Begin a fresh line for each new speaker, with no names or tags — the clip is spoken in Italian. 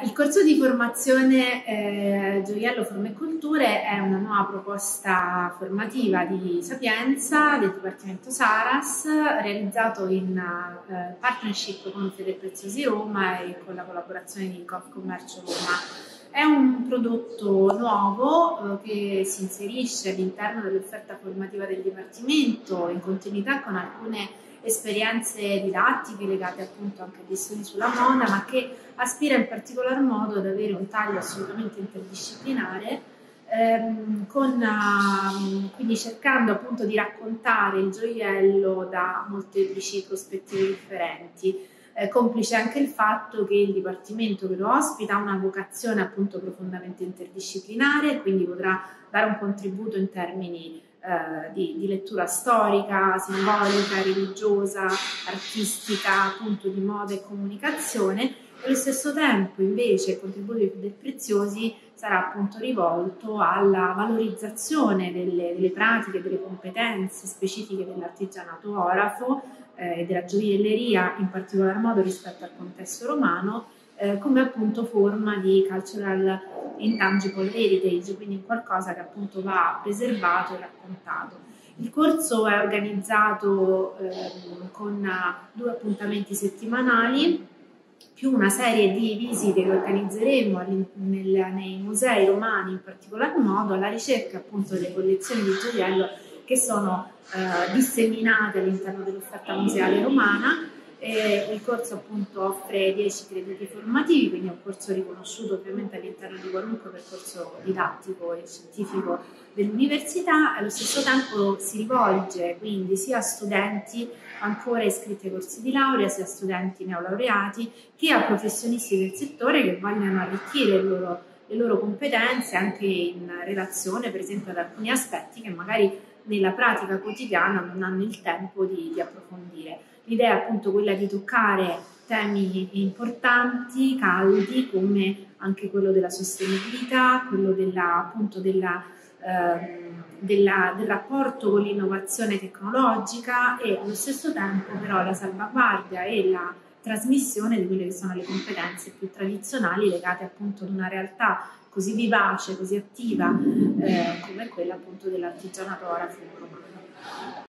Il corso di formazione eh, Gioiello Forme e Culture è una nuova proposta formativa di Sapienza del Dipartimento Saras, realizzato in eh, partnership con Fede Preziosi Roma e con la collaborazione di Coop Commercio Roma. È un prodotto nuovo eh, che si inserisce all'interno dell'offerta formativa del Dipartimento in continuità con alcune esperienze didattiche legate appunto anche agli studi sulla moda, ma che aspira in particolar modo ad avere un taglio assolutamente interdisciplinare, ehm, con, uh, quindi cercando appunto di raccontare il gioiello da molteplici prospettive differenti. Eh, complice anche il fatto che il Dipartimento che lo ospita ha una vocazione appunto profondamente interdisciplinare, quindi potrà dare un contributo in termini eh, di, di, lettura storica, simbolica, religiosa, artistica, appunto di moda e comunicazione. Allo stesso tempo invece il contributo di Del Preziosi sarà appunto rivolto alla valorizzazione delle, delle pratiche, delle competenze specifiche dell'artigianato orafo e della gioielleria in particolar modo rispetto al contesto romano eh, come appunto forma di cultural intangible heritage, quindi qualcosa che appunto va preservato e raccontato. Il corso è organizzato eh, con due appuntamenti settimanali più una serie di visite che organizzeremo nel, nei musei romani in particolar modo alla ricerca appunto delle collezioni di gioiello che sono eh, disseminate all'interno dell'offerta museale romana il corso appunto offre 10 crediti formativi, quindi è un corso riconosciuto ovviamente all'interno di qualunque percorso didattico e scientifico dell'università, allo stesso tempo si rivolge quindi sia a studenti ancora iscritti ai corsi di laurea, sia a studenti neolaureati, che a professionisti del settore che vogliono arricchire le loro, le loro competenze anche in relazione per esempio ad alcuni aspetti che magari nella pratica quotidiana non hanno il tempo di, di approfondire. L'idea è appunto quella di toccare temi importanti, caldi, come anche quello della sostenibilità, quello della, appunto della, eh, della, del rapporto con l'innovazione tecnologica e allo stesso tempo però la salvaguardia e la trasmissione di quelle che sono le competenze più tradizionali legate appunto ad una realtà così vivace, così attiva eh, come quella appunto dell'artigianato ora romano.